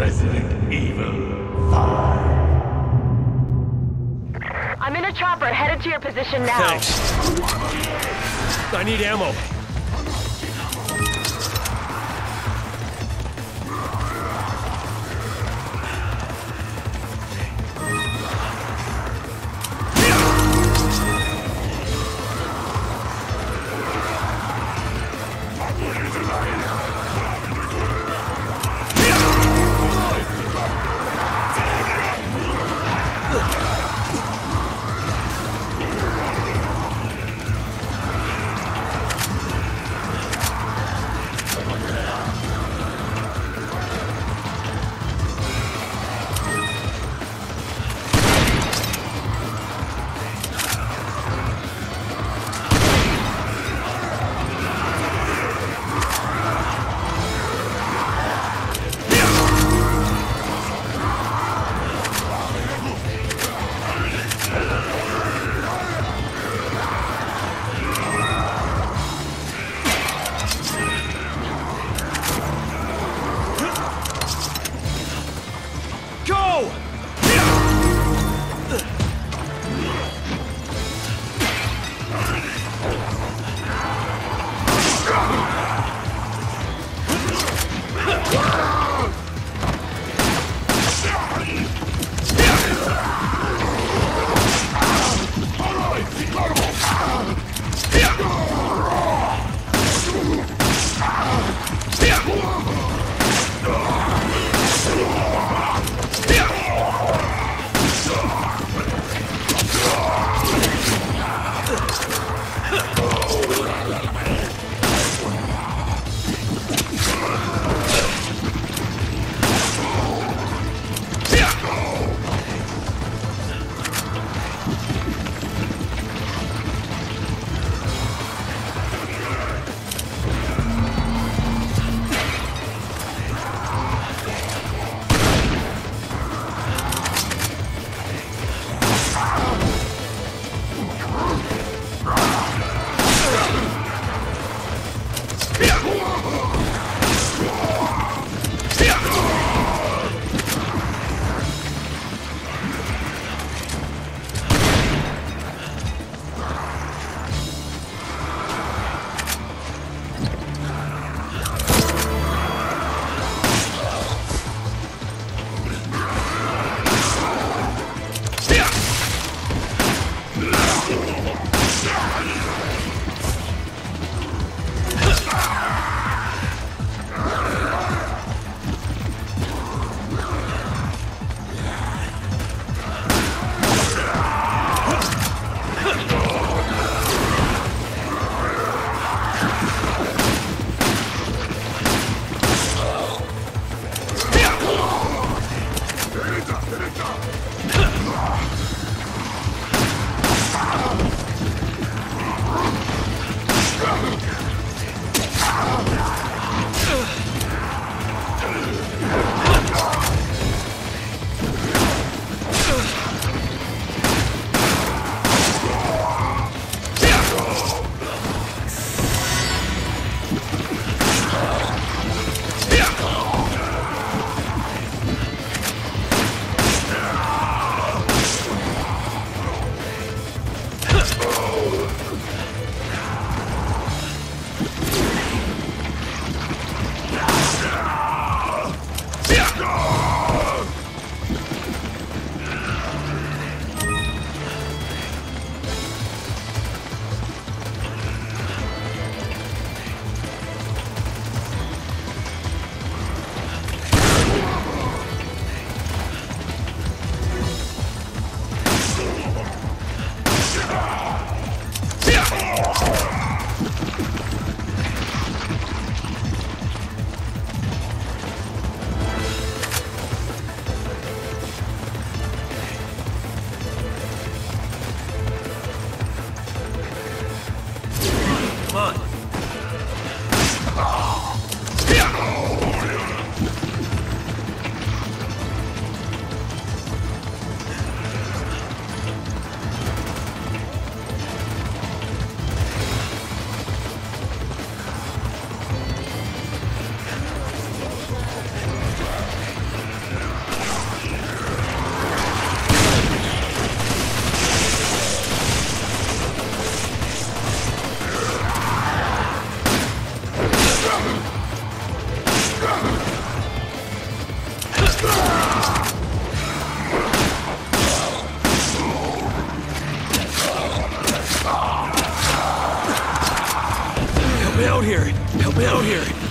Resident Evil 5. I'm in a chopper headed to your position now. Thanks. I need ammo. Me out here.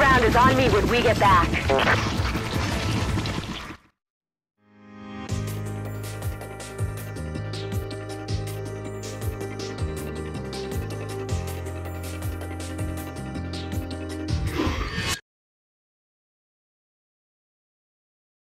Round is on me when we get back.